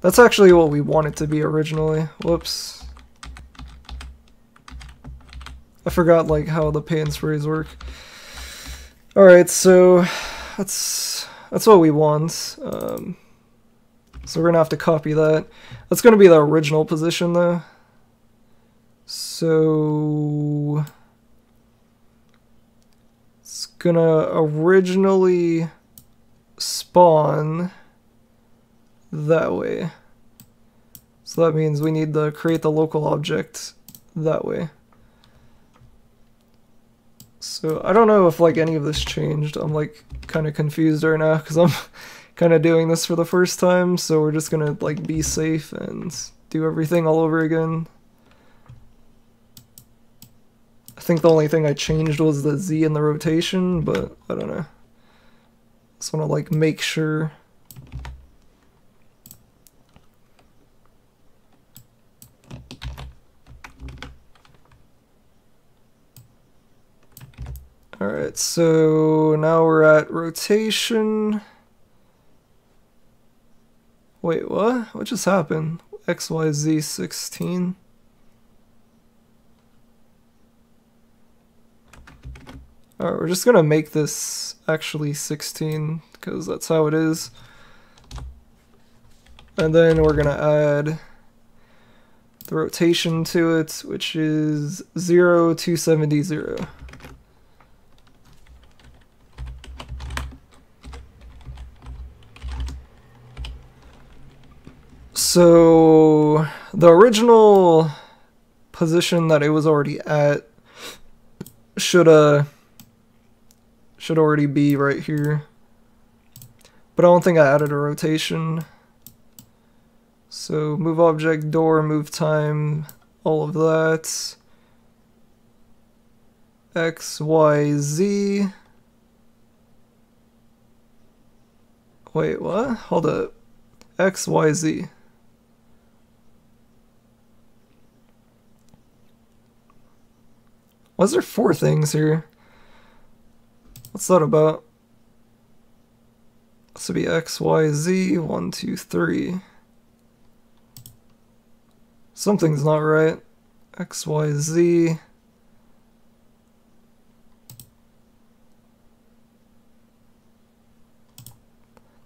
That's actually what we want it to be originally. Whoops. I forgot like how the Pay 'n Sprays work. Alright, so that's that's what we want. Um, so we're gonna have to copy that. That's gonna be the original position though. So it's gonna originally spawn that way. So that means we need to create the local object that way. So I don't know if like any of this changed. I'm like kind of confused right now because I'm kind of doing this for the first time. So we're just gonna like be safe and do everything all over again. I think the only thing I changed was the Z in the rotation, but I don't know. Just want to like make sure. Alright, so now we're at rotation. Wait, what? What just happened? XYZ 16. Alright, we're just gonna make this actually 16 because that's how it is. And then we're gonna add the rotation to it, which is 0 to 70 0. So the original position that it was already at should uh should already be right here. But I don't think I added a rotation. So move object, door, move time, all of that. X, Y, Z. Wait, what? Hold up. X, Y, Z. Was there four things here? What's that about? This would be X, Y, Z, one, two, three. Something's not right. X, Y, Z.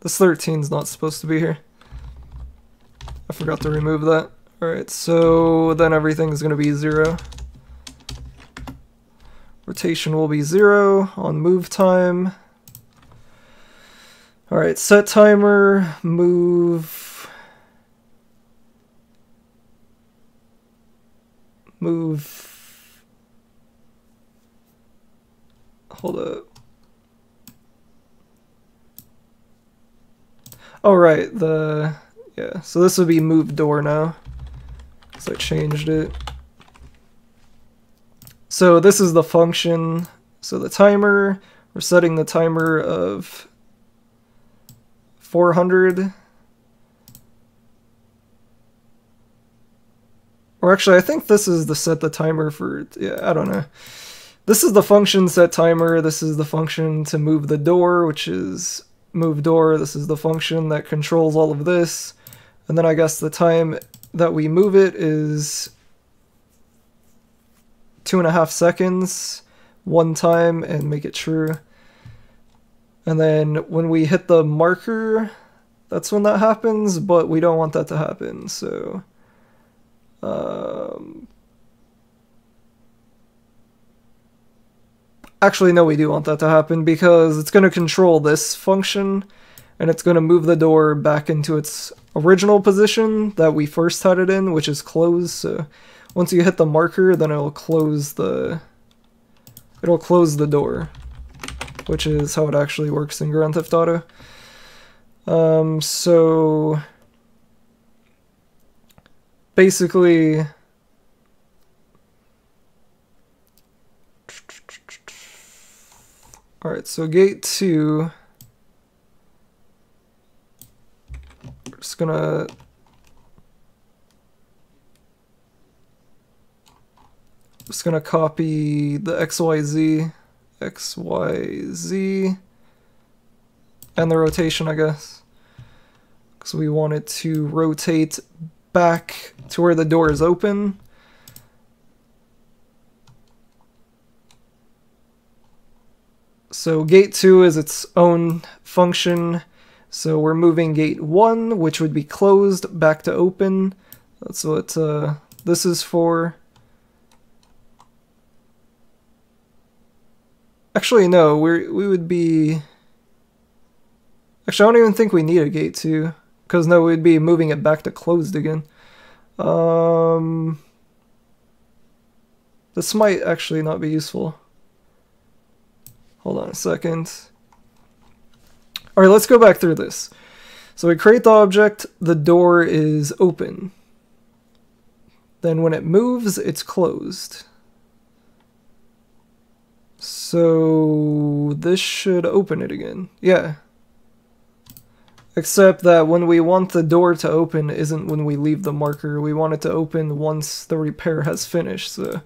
This 13's not supposed to be here. I forgot to remove that. Alright, so then everything's to be zero. Rotation will be zero on move time. All right, set timer, move, move, hold up. All oh, right, the, yeah, so this would be move door now. So I changed it. So this is the function. So the timer, we're setting the timer of 400. Or actually, I think this is the set the timer for, yeah, I don't know. This is the function set timer. This is the function to move the door, which is move door. This is the function that controls all of this. And then I guess the time that we move it is two and a half seconds one time and make it true. And then when we hit the marker, that's when that happens, but we don't want that to happen, so... Um, actually, no, we do want that to happen because it's going to control this function and it's going to move the door back into its original position that we first had it in, which is closed, so once you hit the marker, then it'll close the it'll close the door, which is how it actually works in Grand Theft Auto. Um, so basically all right so gate 2 we're just gonna just gonna copy the XYZ, XYZ, and the rotation, I guess. Because we want it to rotate back to where the door is open. So gate 2 is its own function. So we're moving gate 1, which would be closed, back to open. That's what uh, this is for. Actually, no, we we would be... Actually, I don't even think we need a gate 2. Because no, we'd be moving it back to closed again. Um, this might actually not be useful. Hold on a second. Alright, let's go back through this. So we create the object, the door is open. Then when it moves, it's closed. So this should open it again. Yeah, Except that when we want the door to open isn't when we leave the marker. We want it to open once the repair has finished. So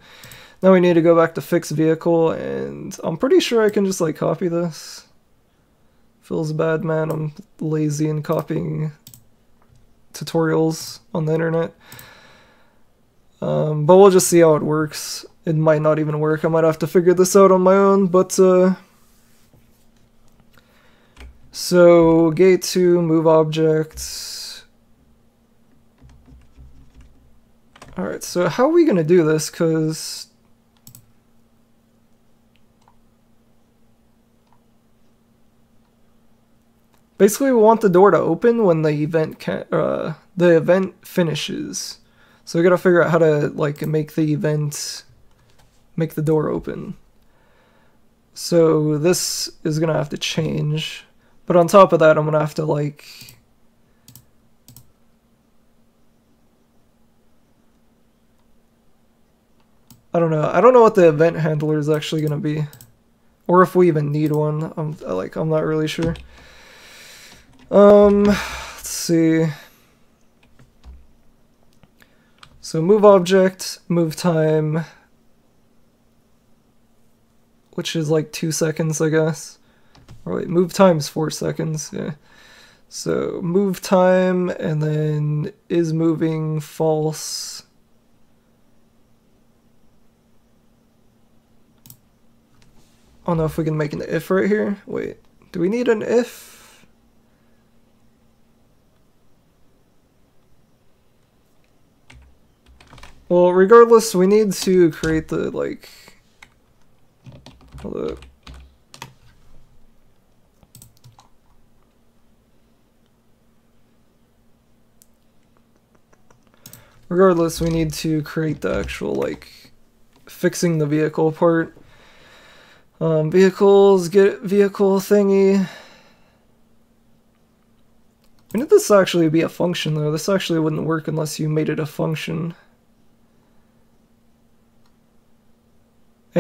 now we need to go back to fix vehicle and I'm pretty sure I can just like copy this. Feels bad, man. I'm lazy in copying tutorials on the internet. Um, but we'll just see how it works. It might not even work. I might have to figure this out on my own, but uh, so gate to move objects. Alright, so how are we going to do this? Because basically we want the door to open when the event can uh, the event finishes. So we got to figure out how to like make the event make the door open. So this is to have to change. But on top of that, I'm gonna have to like... I don't know. I don't know what the event handler is actually gonna be. Or if we even need one. I'm like I'm not really sure. Um let's see. So move object, move time, which is like two seconds, I guess. Or wait, move time is four seconds. Yeah. So move time and then is moving false. I don't know if we can make an if right here. Wait, do we need an if? Well, regardless, we need to create the, like... Hold up. Regardless, we need to create the actual, like, fixing the vehicle part. Um, vehicles, get vehicle thingy. When did this actually be a function, though? This actually wouldn't work unless you made it a function.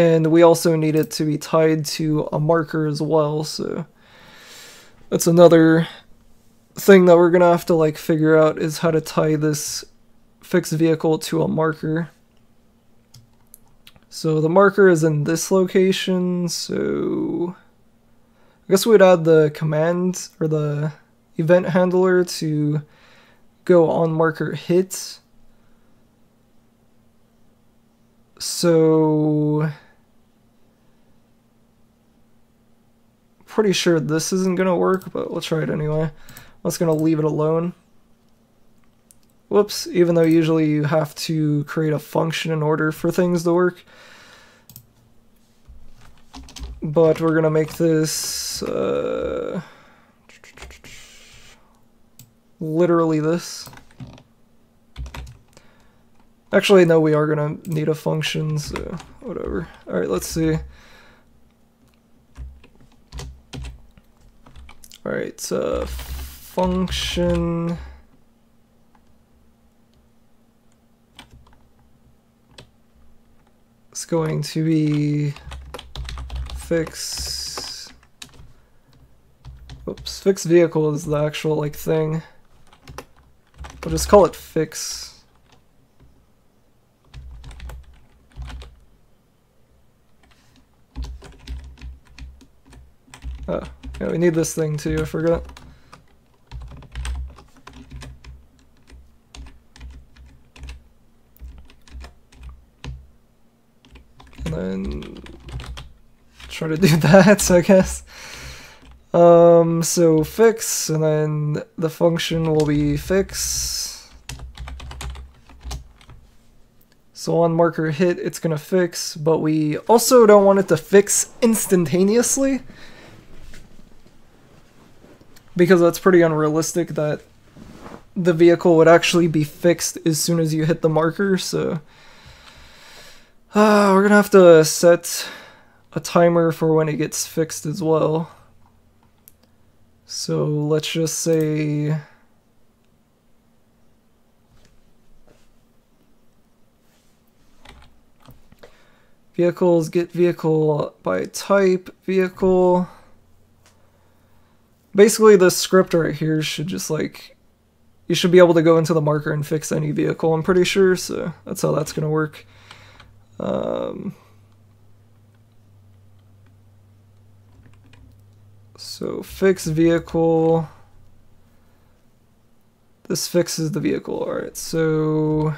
And we also need it to be tied to a marker as well, so... That's another thing that we're gonna have to, like, figure out is how to tie this fixed vehicle to a marker. So the marker is in this location, so I guess we'd add the command or the event handler to go on marker hit. So pretty sure this isn't gonna work, but we'll try it anyway. I'm just gonna leave it alone. Whoops, even though usually you have to create a function in order for things to work. But we're gonna make this uh, literally this. Actually, no, we are gonna need a function, so whatever. Alright, let's see. Alright, so function... It's going to be fix. Oops, fix vehicle is the actual like thing. We'll just call it fix. Yeah, we need this thing too, I forgot. And then try to do that, I guess. Um, so fix, and then the function will be fix. So on marker hit, it's gonna fix, but we also don't want it to fix instantaneously. Because that's pretty unrealistic that the vehicle would actually be fixed as soon as you hit the marker, so... Uh, we're gonna have to set a timer for when it gets fixed as well. So let's just say... Vehicles, get vehicle by type, vehicle. Basically the script right here should just like, you should be able to go into the marker and fix any vehicle, I'm pretty sure, so that's how that's gonna work. Um, so fix vehicle. This fixes the vehicle. Alright, so...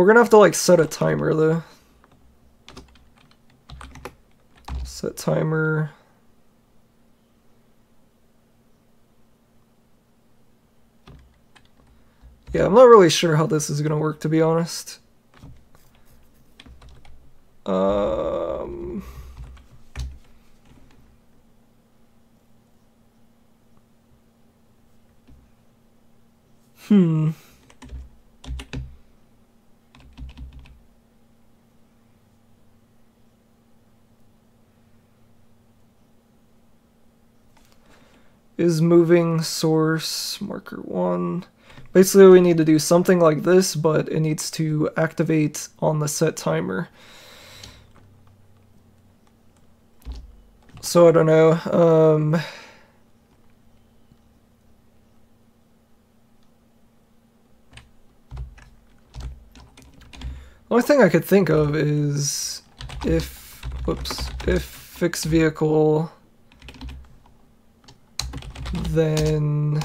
we're gonna have to like set a timer though. Set timer. Yeah, I'm not really sure how this is to work, to be honest. Um... Hmm. Is moving source marker one. Basically, we need to do something like this, but it needs to activate on the set timer. So I don't know. Um, the only thing I could think of is if, whoops, if fixed vehicle, then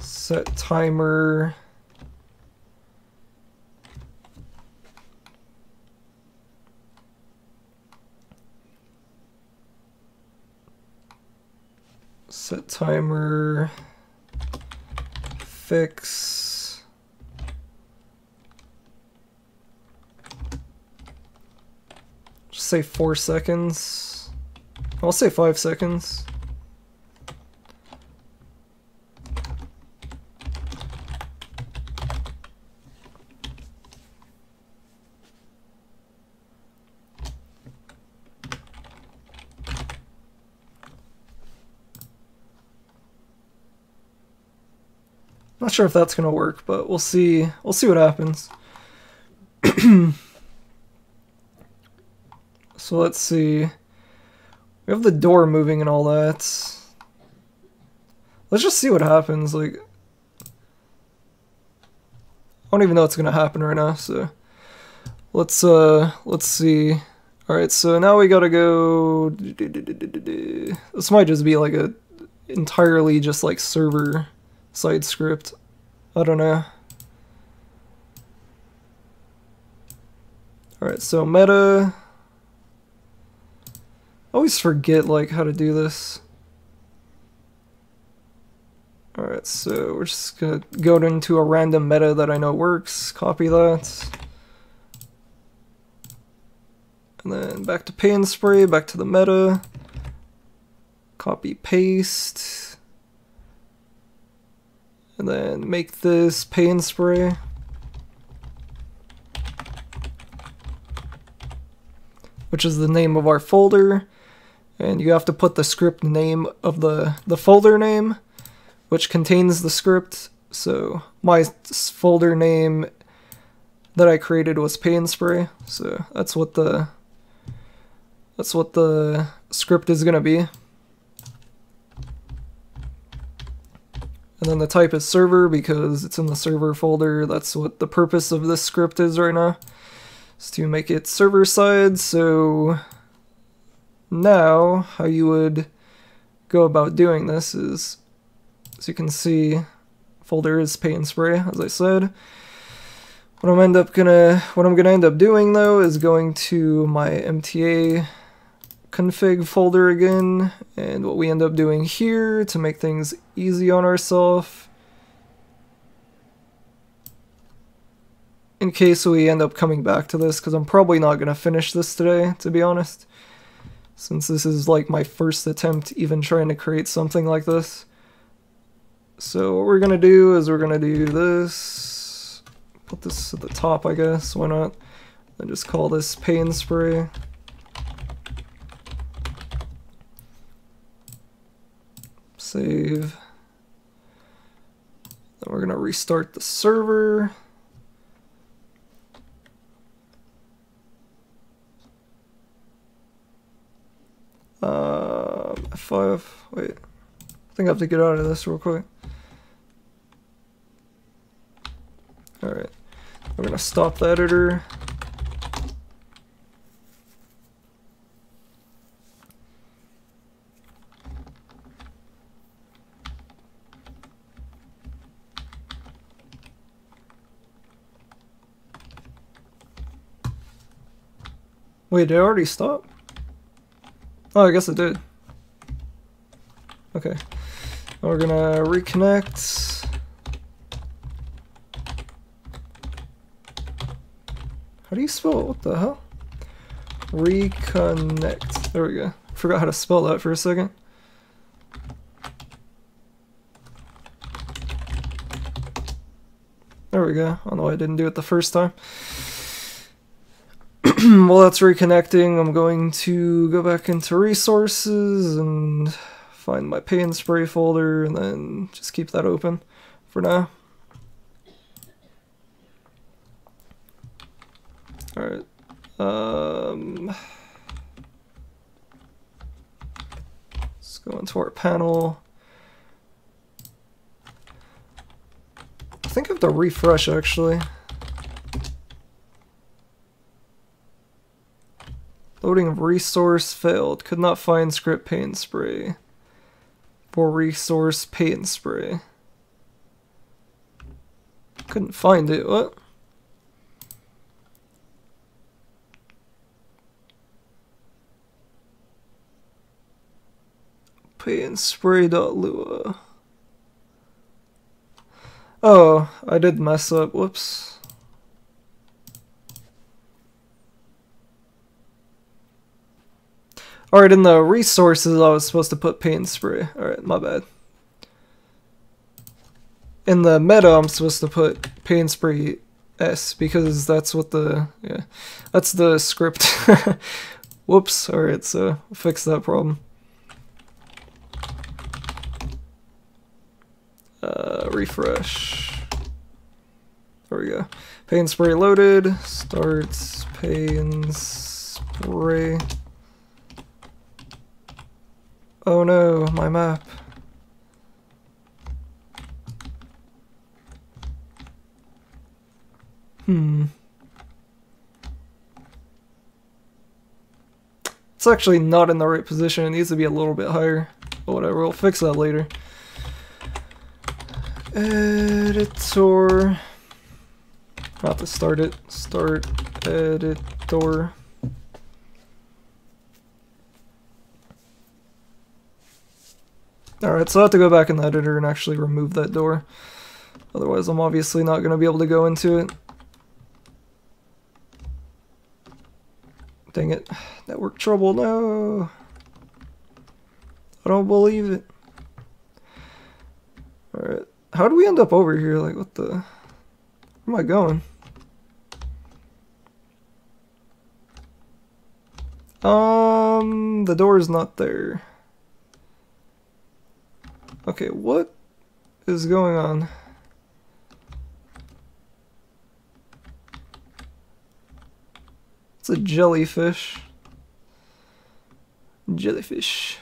set timer. Set timer, fix. Just say four seconds. I'll say five seconds. Not sure if that's gonna work, but we'll see. We'll see what happens. so let's see. We have the door moving and all that. Let's just see what happens. Like, I don't even know what's gonna happen right now. So let's uh, let's see. All right, so now we gotta go. This might just be like a entirely just like server side script. I don't know. Alright, so meta. I always forget like how to do this. Alright, so we're just gonna go into a random meta that I know works, copy that. And then back to Pay 'n Spray, back to the meta. Copy paste and then make this Pay 'n Spray. Which is the name of our folder. And you have to put the script name of the, the folder name, which contains the script. So my folder name that I created was Pay 'n Spray. So that's what the that's what the script is gonna be. And then the type is server because it's in the server folder. That's what the purpose of this script is right now. Is to make it server side. So now, how you would go about doing this is, as you can see, folder is Pay 'n Spray, as I said. What I'm end up gonna what I'm gonna end up doing though is going to my MTA config folder again, and what we end up doing here to make things easy on ourselves in case we end up coming back to this, because I'm probably not going to finish this today, to be honest. Since this is like my first attempt even trying to create something like this. So what we're going to do is we're going to do this. Put this at the top, I guess. Why not? And just call this Pay 'n Spray. Save. Then we're going to restart the server. Um, F5. Wait. I think I have to get out of this real quick. Alright. We're gonna stop the editor. Wait, did I already stop? Oh, I guess it did. Okay. We're gonna reconnect. How do you spell it? What the hell? Reconnect. There we go. Forgot how to spell that for a second. There we go. I don't know why I didn't do it the first time. while that's reconnecting, I'm going to go back into resources and find my paint spray folder and then just keep that open for now. Alright. Um, let's go into our panel. I think I have to refresh actually. Loading resource failed. Could not find script paint spray. For resource paint spray. Couldn't find it. What? Paint spray.lua. Oh, I did mess up. Whoops. Alright, in the resources I was supposed to put paint spray. Alright, my bad. In the meta I'm supposed to put paint spray S because that's what the yeah that's the script. Whoops, alright, so fix that problem. Uh, refresh. There we go. Paint spray loaded. Starts paint spray. Oh no, my map. Hmm. It's actually not in the right position. It needs to be a little bit higher. But whatever, we'll fix that later. Editor. Not to start it. Start editor. Alright, so I have to go back in the editor and actually remove that door. Otherwise I'm obviously not going to be able to go into it. Dang it. Network trouble, no! I don't believe it. Alright. How do we end up over here? Like, what the... Where am I going? Um, the door is not there. Okay, what is going on? It's a jellyfish. Jellyfish.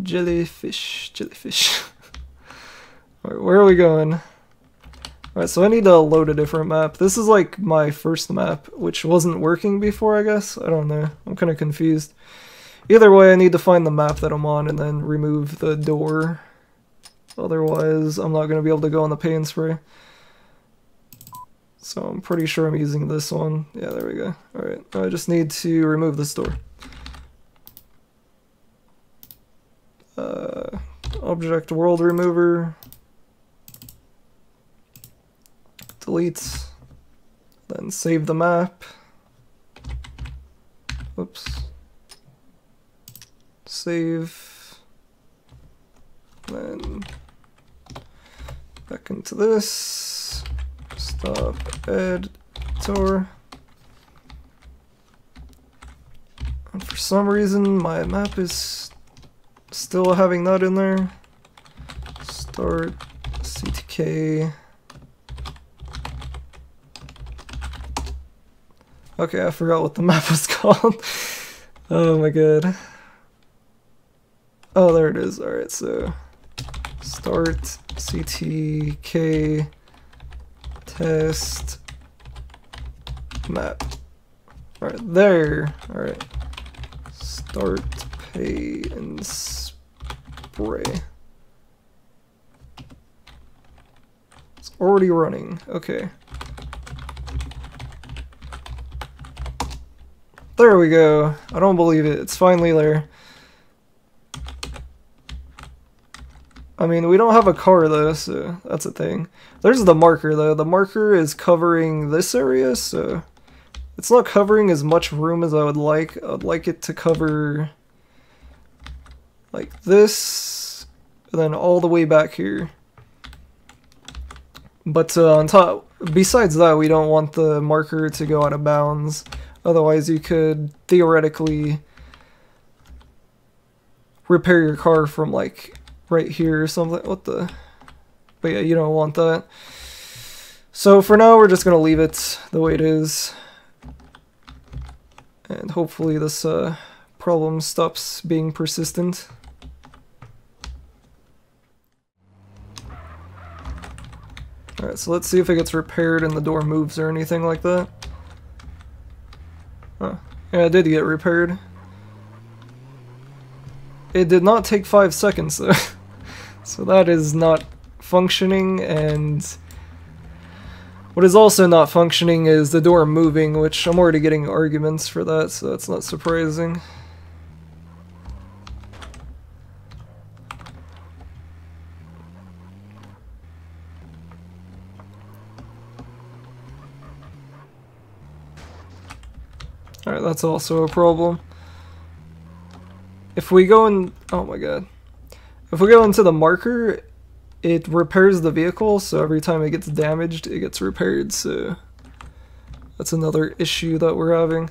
Jellyfish. Jellyfish. where are we going? Alright, so I need to load a different map. This is like my first map, which wasn't working before, I guess? I don't know. I'm kind of confused. Either way, I need to find the map that I'm on and then remove the door. Otherwise, I'm not going to be able to go on the Pay 'n Spray. So I'm pretty sure I'm using this one. Yeah, there we go. Alright, I just need to remove this door. Uh, object world remover. Delete. Then save the map. Whoops. Save. Then back into this. Stop editor. And for some reason my map is still having that in there. Start CTK. Okay, I forgot what the map was called. oh my god. Oh, there it is. Alright, so start CTK test map. Alright, there. Alright. Start pay and spray. It's already running. Okay. There we go. I don't believe it. It's finally there. I mean, we don't have a car though, so that's a thing. There's the marker though. The marker is covering this area, so it's not covering as much room as I would like. I'd like it to cover like this, and then all the way back here. But uh, on top, besides that, we don't want the marker to go out of bounds. Otherwise, you could theoretically repair your car from like right here or something. What the? But yeah, you don't want that. So for now, we're just going to leave it the way it is. And hopefully this uh, problem stops being persistent. Alright, so let's see if it gets repaired and the door moves or anything like that. Huh. Yeah, it did get repaired. It did not take five seconds though. So that is not functioning, and what is also not functioning is the door moving, which I'm already getting arguments for that, so that's not surprising. Alright, that's also a problem. If we go in... Oh my god. If we go into the marker, it repairs the vehicle, so every time it gets damaged, it gets repaired, so that's another issue that we're having.